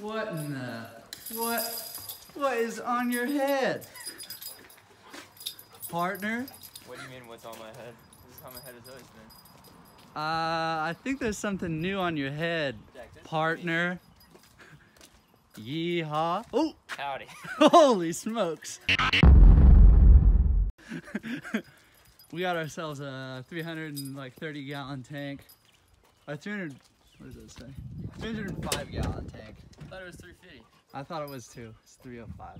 What in the, what, what is on your head? Partner? What do you mean what's on my head? This is how my head has always been. Uh, I think there's something new on your head. Jack, Partner. Yeehaw. Oh. Howdy. holy smokes. we got ourselves a 330 gallon tank. A 300, what does that say? 305 gallon tank. I thought it was 350. I thought it was two. It's 305.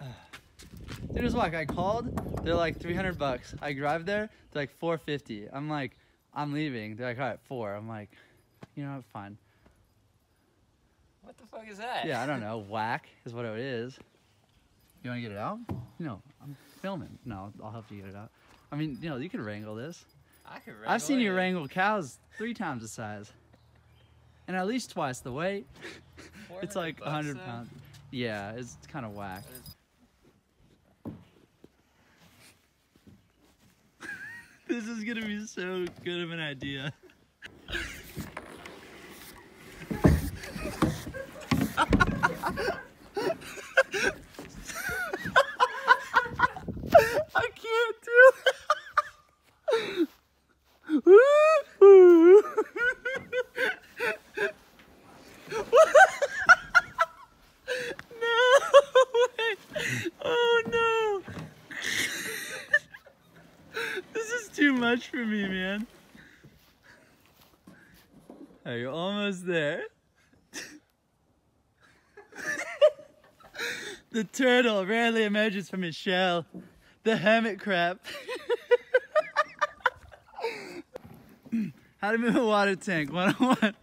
Dude, it was like I called. They're like 300 bucks. I drive there. They're like 450. I'm like, I'm leaving. They're like, all right, four. I'm like, you know, what, fine. What the fuck is that? Yeah, I don't know. Whack is what it is. You want to get it out? No, I'm filming. No, I'll help you get it out. I mean, you know, you could wrangle this. I could I've seen you wrangle cows three times the size, and at least twice the weight. It's like bucks, 100 though? pounds. Yeah, it's kind of whack. This is gonna be so good of an idea. I can't do it. no way. Oh no. This is too much for me, man. Are you almost there? the turtle rarely emerges from his shell. The hermit crab. How to move a water tank 101.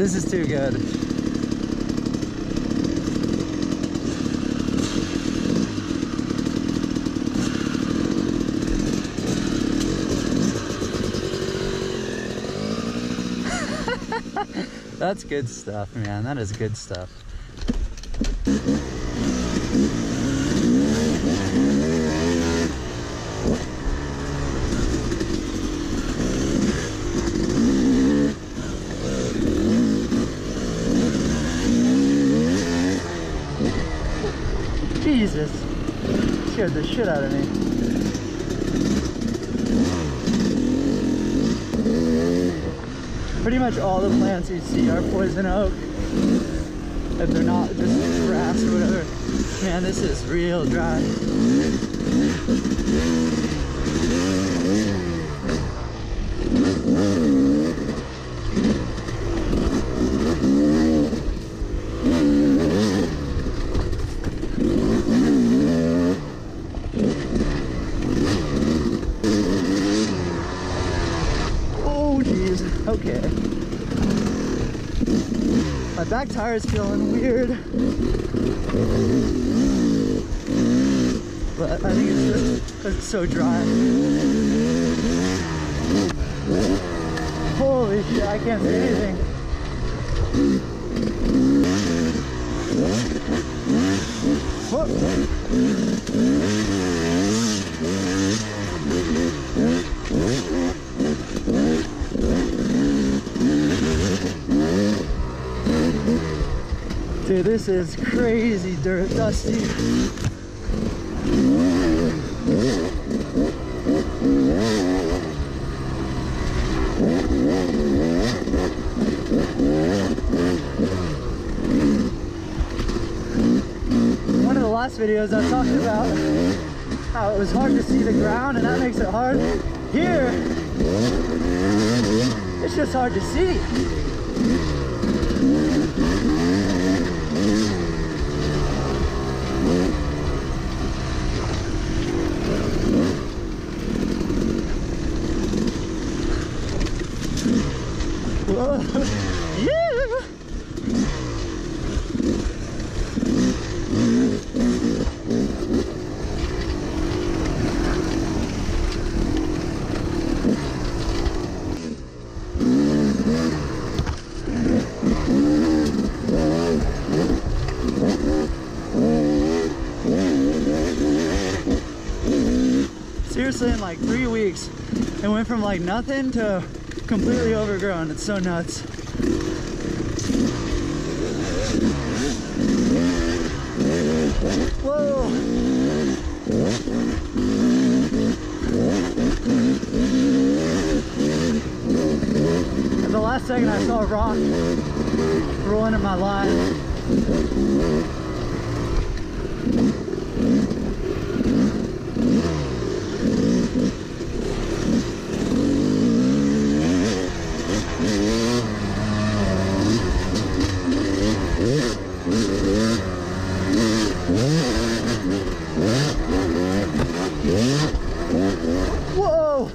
This is too good. That's good stuff, man. That is good stuff. Scared the shit out of me. Pretty much all the plants you see are poison oak. If they're not just grass or whatever. Man, this is real dry. Oh, jeez. Okay. My back tire is feeling weird. But I think it's just because it's so dry. Holy shit, I can't see anything. Whoa. Dude, this is crazy dirt dusty. One of the last videos I talked about how it was hard to see the ground and that makes it hard. Here, it's just hard to see. Seriously in like three weeks, it went from like nothing to completely overgrown. It's so nuts. Whoa! At the last second, I saw a rock rolling in my line. Whoa!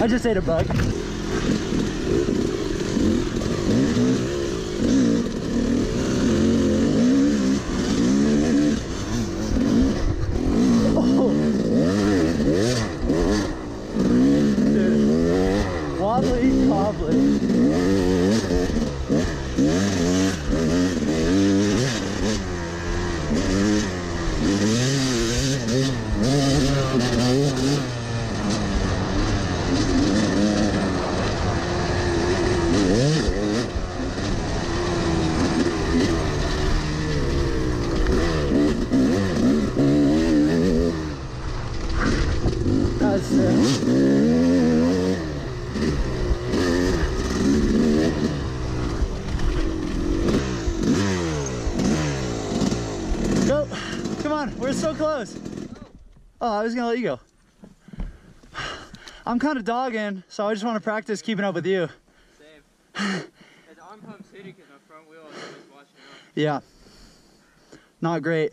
I just ate a bug. Oh. Dude. Wobbly, wobbly. That's sick. Go. Come on. We're so close. Oh, I was to let you go. I'm kind of dogging, so I just want to practice keeping up with you. Same. His arm pump's hitting because my front wheel is always washing out. Yeah. Not great.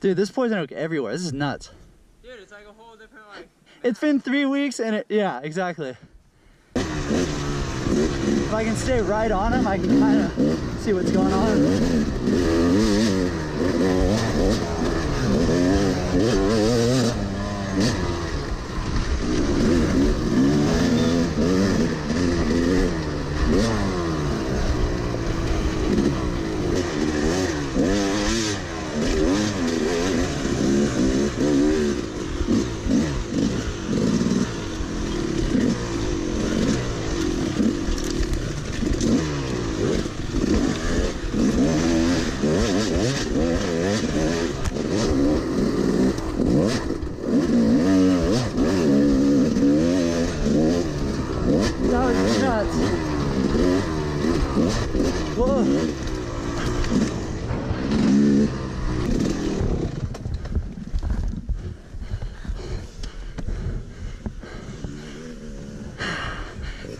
Dude, this poison oak everywhere. This is nuts. Dude, it's like a whole different like. It's been three weeks and it, yeah, exactly. If I can stay right on him, I can kind of see what's going on. Mm-hmm.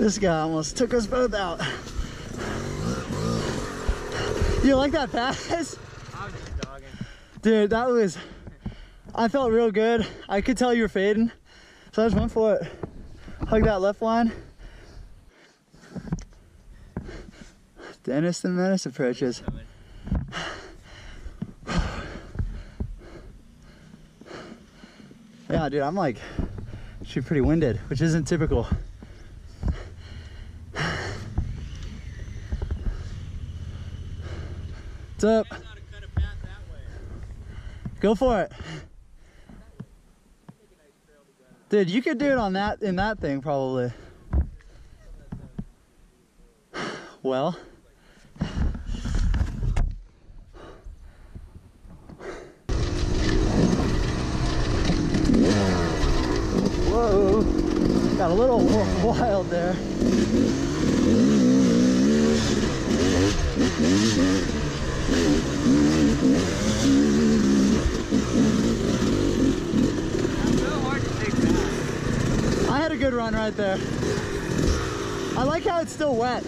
This guy almost took us both out. You like that pass? I'm just dogging. Dude, that was. I felt real good. I could tell you were fading. So I just went for it. Hug that left line. Dennis the Menace approaches. Yeah, dude, I'm like actually pretty winded, which isn't typical. What's up? Go for it. Dude, you could do it on that in that thing probably. Well, whoa, got a little wild there. I had a good run right there. I like how it's still wet.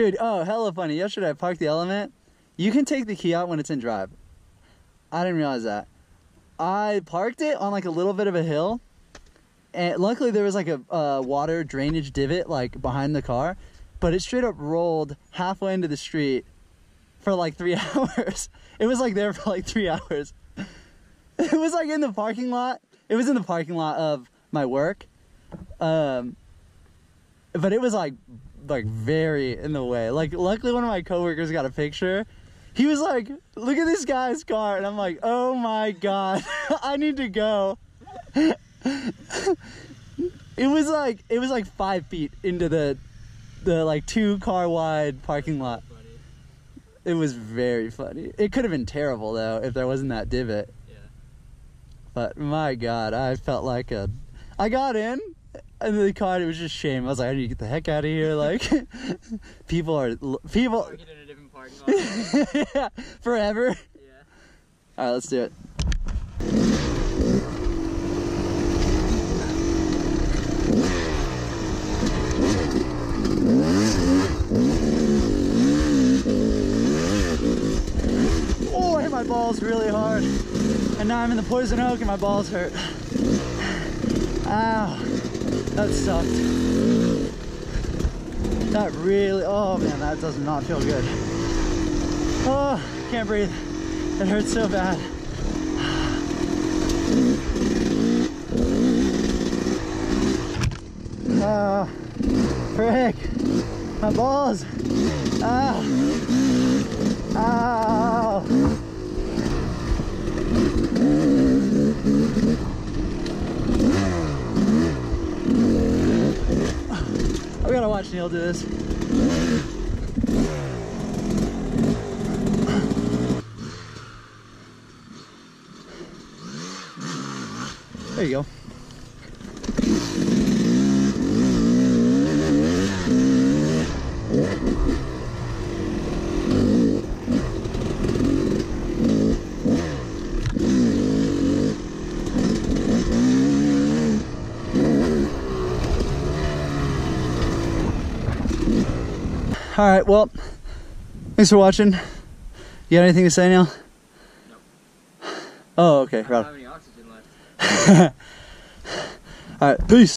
Dude, oh, hella funny. Yesterday I parked the element. You can take the key out when it's in drive. I didn't realize that. I parked it on like a little bit of a hill. And luckily there was like a uh, water drainage divot like behind the car. But it straight up rolled halfway into the street for like three hours. It was like there for like three hours. It was like in the parking lot. It was in the parking lot of my work. Um, but it was like like very in the way. Like luckily one of my coworkers got a picture. He was like, "Look at this guy's car," and I'm like, "Oh my god, I need to go." it was like it was like five feet into the the like two car wide parking lot. It was very funny. It could have been terrible though if there wasn't that divot. Yeah. But my god, I felt like a. I got in, and the car. It It was just shame. I was like, I need to get the heck out of here. Like, people are people Park it in a different parking lot. yeah, forever. yeah. All right, let's do it. Oh, I hit my balls really hard. And now I'm in the poison oak and my balls hurt. Ow. Ah. That sucked. That really, oh man, that does not feel good. Oh, can't breathe. It hurts so bad. Ah, frick. My balls. Ah. Ow. We watch Neil do this. There you go. All right, well, thanks for watching. You got anything to say, Neil? Oh, okay, I don't right. have any oxygen left. All right, peace.